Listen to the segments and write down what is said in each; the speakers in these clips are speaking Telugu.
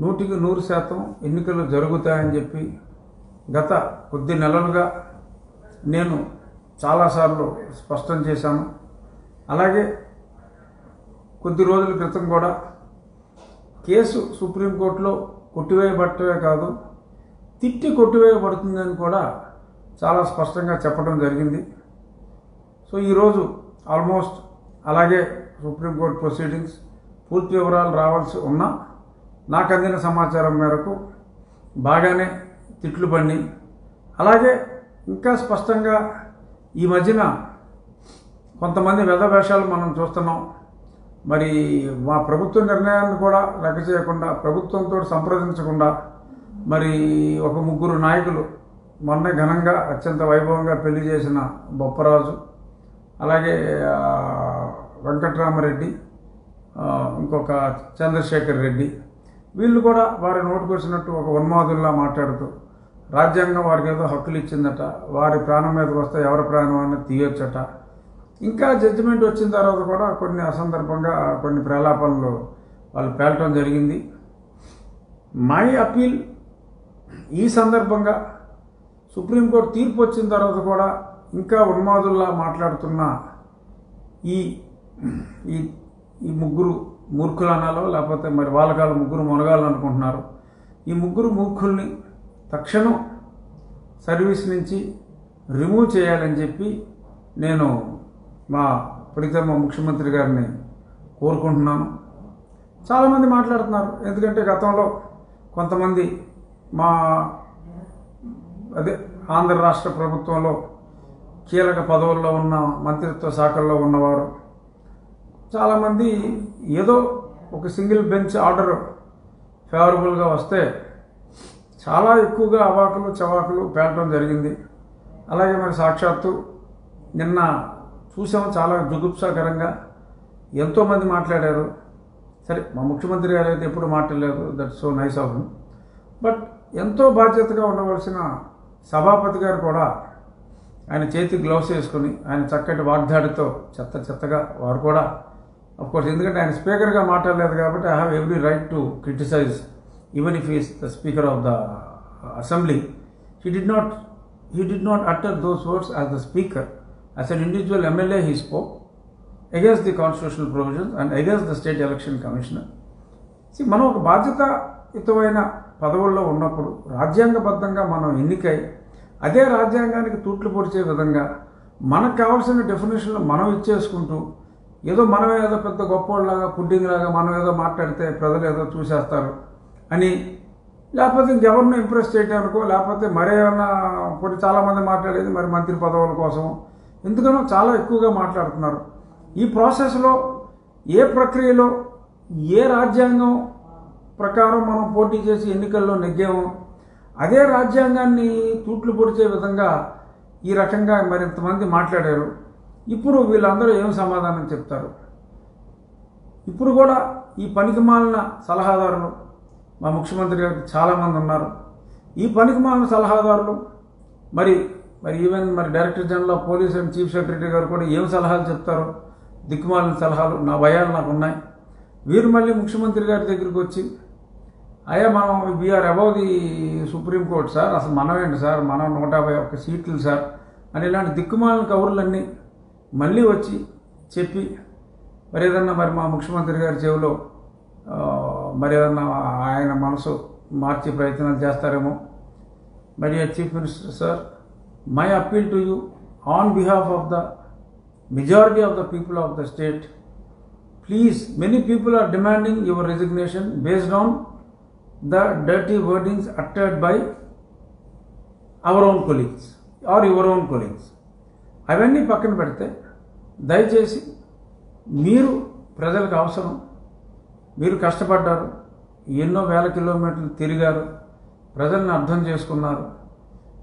నూటికి నూరు శాతం ఎన్నికలు జరుగుతాయని చెప్పి గత కొద్ది నెలలుగా నేను చాలాసార్లు స్పష్టం చేశాను. అలాగే కొద్ది రోజుల క్రితం కూడా కేసు సుప్రీంకోర్టులో కొట్టివేయబట్టమే కాదు తిట్టి కొట్టివేయబడుతుందని కూడా చాలా స్పష్టంగా చెప్పడం జరిగింది. సో ఈరోజు ఆల్మోస్ట్ అలాగే సుప్రీంకోర్టు ప్రొసీడింగ్స్ పూర్తి వివరాలు రావాల్సి ఉన్నా నాకు అందిన సమాచారం మేరకు బాగానే తిట్లు పడి అలాగే ఇంకా స్పష్టంగా ఈ మధ్యన కొంతమంది వేషాలు మనం చూస్తున్నాం. మరి మా ప్రభుత్వ నిర్ణయాన్ని కూడా లెక్క చేయకుండా ప్రభుత్వంతో సంప్రదించకుండా మరి ఒక ముగ్గురు నాయకులు మొన్న ఘనంగా అత్యంత వైభవంగా పెళ్ళి చేసిన బొప్పరాజు అలాగే వెంకట్రామరెడ్డి ఇంకొక చంద్రశేఖర్ రెడ్డి వీళ్ళు కూడా వారి నోటుకు వచ్చినట్టు ఒక ఉన్మాదుల్లా మాట్లాడుతూ రాజ్యాంగం వారికి ఏదో హక్కులు ఇచ్చిందట వారి ప్రాణం మీదకి వస్తే ఎవరి ప్రాణం అనేది తీయొచ్చట. ఇంకా జడ్జిమెంట్ వచ్చిన తర్వాత కూడా కొన్ని అసందర్భంగా కొన్ని ప్రలాపనలు వాళ్ళు పేలటం జరిగింది. మై అపీల్ ఈ సందర్భంగా సుప్రీంకోర్టు తీర్పు వచ్చిన తర్వాత కూడా ఇంకా ఉన్మాదుల్లా మాట్లాడుతున్న ఈ ఈ ఈ ముగ్గురు మూర్ఖులు అనాలో లేకపోతే మరి వాళ్ళకాలు ముగ్గురు మునగాళ్ళు అనుకుంటున్నారు. ఈ ముగ్గురు మూర్ఖుల్ని తక్షణం సర్వీస్ నుంచి రిమూవ్ చేయాలని చెప్పి నేను మా ప్రీతమ ముఖ్యమంత్రి గారిని కోరుకుంటున్నాను. చాలామంది మాట్లాడుతున్నారు. ఎందుకంటే గతంలో కొంతమంది మా అదే ఆంధ్ర రాష్ట్ర ప్రభుత్వంలో కీలక పదవుల్లో ఉన్న మంత్రిత్వ శాఖల్లో ఉన్నవారు చాలామంది ఏదో ఒక సింగిల్ బెంచ్ ఆర్డర్ ఫేవరబుల్గా వస్తే చాలా ఎక్కువగా అవాకులు చవాకులు పేలటం జరిగింది. అలాగే మరి సాక్షాత్తు నిన్న చూసాము చాలా జుగుప్సాకరంగా. ఎంతోమంది మాట్లాడారు. సరే మా ముఖ్యమంత్రి గారు అయితే ఎప్పుడు మాట్లాడలేదు. That so nice of but ఎంతో బాధ్యతగా ఉండవలసిన సభాపతి గారు కూడా ఆయన చేతి గ్లౌస్ వేసుకుని ఆయన చక్కటి వాగ్దాడితో చెత్త చెత్తగా వారు కూడా అఫ్ కోర్స్ ఎందుకంటే ఆయన స్పీకర్గా మాట్లాడలేదు కాబట్టి I have every right to criticise even if is the speaker of the assembly he did not he did not utter those words as the speaker as an individual MLA he spoke against the constitutional provisions and against the state election commissioner see మనం ఒక బాధ్యతయుతమైన పదవుల్లో ఉన్నప్పుడు రాజ్యాంగబద్ధంగా మనం ఎన్నికై అదే రాజ్యాంగానికి తూట్లు పొడిచే విధంగా మనకు కావాల్సిన డెఫినేషన్లు మనం ఇచ్చేసుకుంటూ ఏదో మనం ఏదో పెద్ద గొప్పవాళ్ళలాగా పుడ్డింగ్లాగా మనం ఏదో మాట్లాడితే ప్రజలు ఏదో చూసేస్తారు అని లేకపోతే ఇంకెవరినో ఇంప్రెస్ చేయడానికో లేకపోతే మరేమన్నా కొన్ని చాలామంది మాట్లాడేది మరి మంత్రి పదవుల కోసం ఎందుకనో చాలా ఎక్కువగా మాట్లాడుతున్నారు. ఈ ప్రాసెస్లో ఏ ప్రక్రియలో ఏ రాజ్యాంగం ప్రకారం మనం పోటీ చేసి ఎన్నికల్లో నెగ్గాము అదే రాజ్యాంగాన్ని తూట్లు పొడిచే విధంగా ఈ రకంగా మరింతమంది మాట్లాడారు. ఇప్పుడు వీళ్ళందరూ ఏం సమాధానం చెప్తారు? ఇప్పుడు కూడా ఈ పనికిమాలిన సలహాదారులు మా ముఖ్యమంత్రి గారికి చాలామంది ఉన్నారు. ఈ పనికిమాలిన సలహాదారులు మరి మరి ఈవెన్ మరి director general of police and chief secretary గారు కూడా ఏం సలహాలు చెప్తారు? దిక్కుమాలిన సలహాలు నా భయాలు నాకు ఉన్నాయి. వీరు మళ్ళీ ముఖ్యమంత్రి గారి దగ్గరికి వచ్చి అయ్యా మనం we are above the Supreme Court sir అసలు మనం ఏంటి సార్ మనం నూట యాభై ఒక్క సీట్లు సార్ అని ఇలాంటి దిక్కుమాలిన కబుర్లన్నీ మళ్ళీ వచ్చి చెప్పి మరి ఏదన్నా మరి మా ముఖ్యమంత్రి గారి చెవిలో మరి ఏదన్నా ఆయన మనసు మార్చే ప్రయత్నాలు చేస్తారేమో? మరి chief minister sir my appeal to you on behalf of the majority of the people of the state. Please many people are demanding your resignation based on the dirty wordings uttered by our own colleagues or your own colleagues. అవన్నీ పక్కన పెడితే దయచేసి మీరు ప్రజలకు అవసరం. మీరు కష్టపడ్డారు. ఎన్నో వేల కిలోమీటర్లు తిరిగారు. ప్రజల్ని అర్థం చేసుకున్నారు.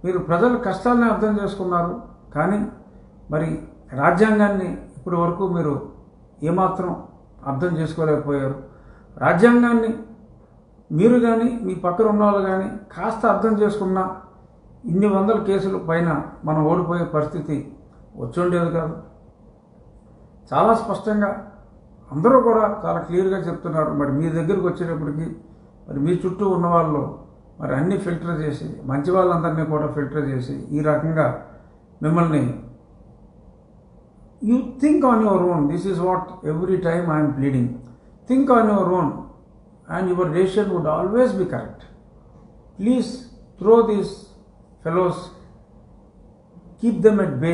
మీరు ప్రజల కష్టాలని అర్థం చేసుకున్నారు. కానీ మరి రాజ్యాంగాన్ని ఇప్పటి వరకు మీరు ఏమాత్రం అర్థం చేసుకోలేకపోయారు. రాజ్యాంగాన్ని మీరు కానీ మీ పక్కన ఉన్న వాళ్ళు కానీ కాస్త అర్థం చేసుకున్నా ఇన్ని వందల కేసులు పైన మనం ఓడిపోయే పరిస్థితి వచ్చుండేది కాదు. చాలా స్పష్టంగా అందరూ కూడా చాలా క్లియర్గా చెప్తున్నారు. మరి మీ దగ్గరికి వచ్చేటప్పటికి మరి మీ చుట్టూ ఉన్న వాళ్ళు మరి అన్నీ ఫిల్టర్ చేసి మంచి వాళ్ళందరినీ కూడా ఫిల్టర్ చేసి ఈ రకంగా మిమ్మల్ని you think on your own this is what every time I'm pleading think on your own and your decision would always be correct please throw these fellows keep them at bay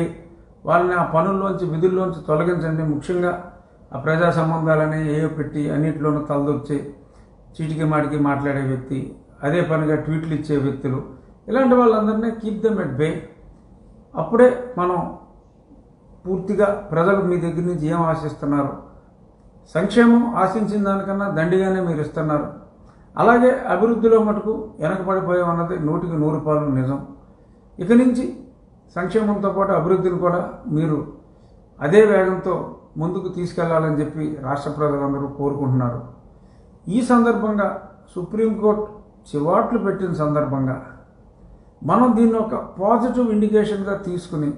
వాళ్ళని ఆ పనుల్లోంచి విధుల్లోంచి తొలగించండి. ముఖ్యంగా ఆ ప్రజా సంబంధాలని ఏవో పెట్టి అన్నింటిలోనూ తలదొచ్చి చీటికి మాటికి మాట్లాడే వ్యక్తి అదే పనిగా ట్వీట్లు ఇచ్చే వ్యక్తులు ఇలాంటి వాళ్ళందరినీ కీప్ దెమ్ ఎట్ బే అప్పుడే మనం పూర్తిగా ప్రజలు మీ దగ్గర నుంచి ఏం ఆశిస్తున్నారు? సంక్షేమం ఆశించిన దానికన్నా దండిగానే మీరు ఇస్తున్నారు. అలాగే అభివృద్ధిలో మటుకు వెనకబడిపోయామన్నది నూటికి నూరు రూపాయలు నిజం. ఇక నుంచి సంక్షేమంతో పాటు అభివృద్ధిని కూడా మీరు అదే వేగంతో ముందుకు తీసుకెళ్ళాలని చెప్పి రాష్ట్ర ప్రజలందరూ కోరుకుంటున్నారు. ఈ సందర్భంగా సుప్రీంకోర్టు చివాట్లు పెట్టిన సందర్భంగా మనం దీన్ని ఒక పాజిటివ్ ఇండికేషన్గా తీసుకుని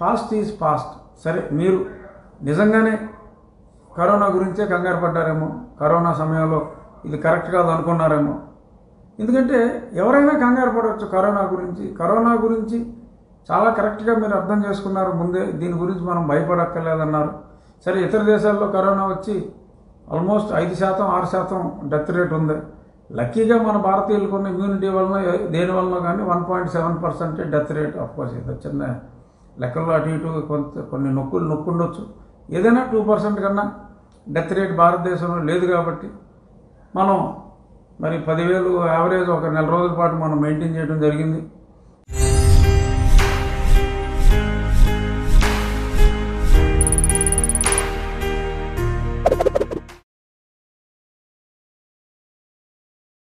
పాస్ట్ ఈజ్ పాస్ట్ సరే మీరు నిజంగానే కరోనా గురించే కంగారు పడ్డారేమో కరోనా సమయంలో ఇది కరెక్ట్ కాదు అనుకున్నారేమో. ఎందుకంటే ఎవరైనా కంగారు పడవచ్చు కరోనా గురించి. కరోనా గురించి చాలా కరెక్ట్గా మీరు అర్థం చేసుకున్నారు. ముందే దీని గురించి మనం భయపడక్కర్లేదన్నారు. సరే ఇతర దేశాల్లో కరోనా వచ్చి ఆల్మోస్ట్ ఐదు శాతం ఆరు శాతం డెత్ రేట్ ఉంది. లక్కీగా మన భారతీయులకు ఉన్న ఇమ్యూనిటీ వలన దేని వలన కానీ one point seven percent death rate course ఇది చిన్న లెక్కల్లో అటు ఇటు కొంత కొన్ని నొక్కులు నొక్కుండొచ్చు. ఏదైనా టూ పర్సెంట్ కన్నా డెత్ రేట్ భారతదేశంలో లేదు కాబట్టి మనం మరి పదివేలు యావరేజ్ ఒక నెల రోజుల పాటు మనం మెయింటైన్ చేయడం జరిగింది.